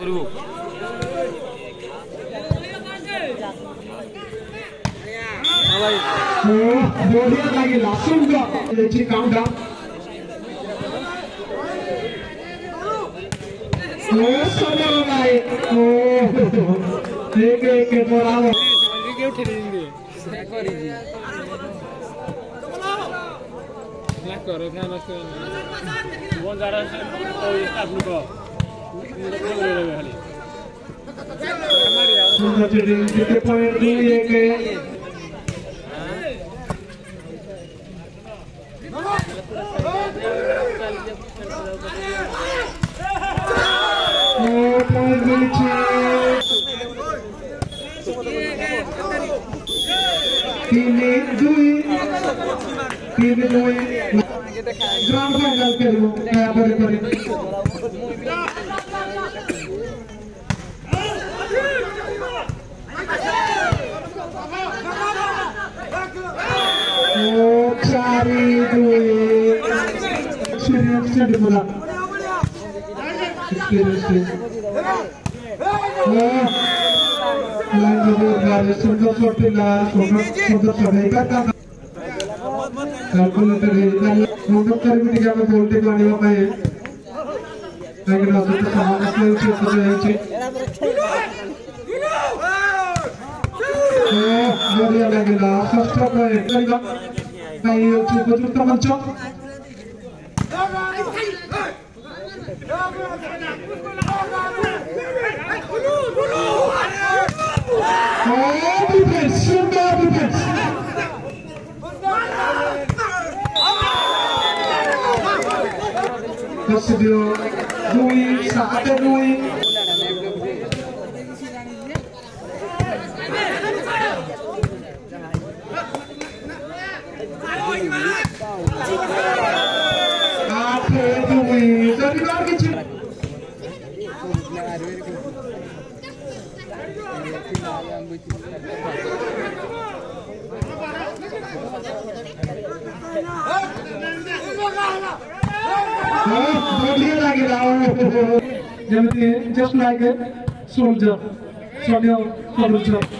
गुरु गोडिया लागि लासुम का black Grand final, Kerala. Yeah, চারি দুই সিরিয়াসলি বলা সিরিয়াসলি সুন্দর চটিলা সুন্দর চটাইকা ক্যালকুলেটর সুন্দর কর্মীটিকে আমি বলতে আনিবা পাই କାହିଁକିନା ସମାବେଶ ହେଉଛି Julian Aguilar, first of all, everyone, by Chibutu Kamancho. Oh, defense, Sundar defense. Prosedur, Dui, Sahate Dui, just like a soldier soldier soldier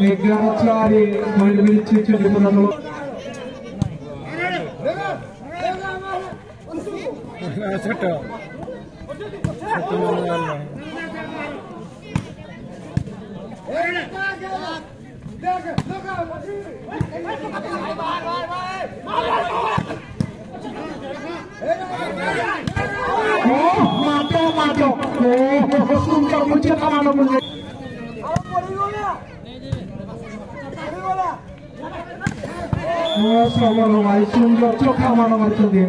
മേഘാചാര്യെ വിളിച്ചു ചൊല്ലുമ്പോൾ നമ്മൾ മാറ്റോ മാറ്റോ ഓ സുന്ദര മുച്ചമാണോ മുന്നേ 어, 사마로 많이 숨겼죠? 가마로 맞던 a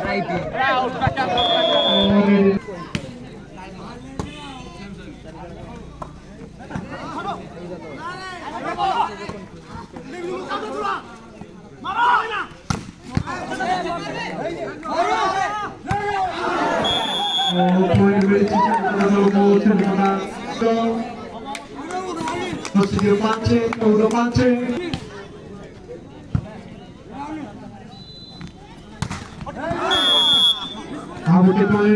Right. পাচ্ছে চৌদ্দ পাচ্ছে আমাকে পারে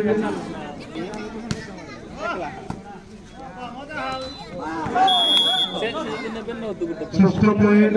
ষষ্ঠ পয়েন্ট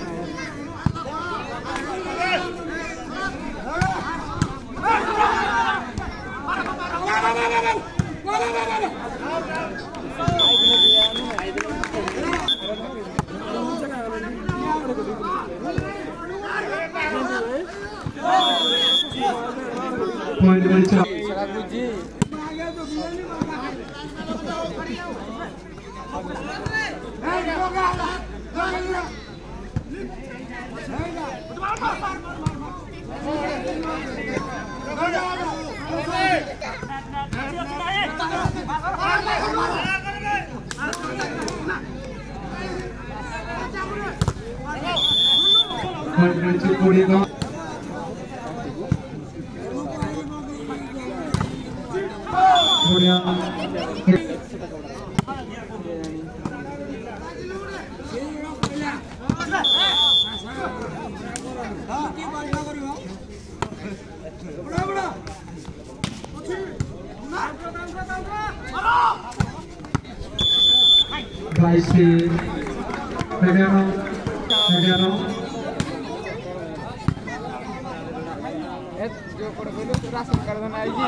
पॉइंट में चार पॉइंट में चार कोड़ी का बढ़िया जो कर राशन कर देना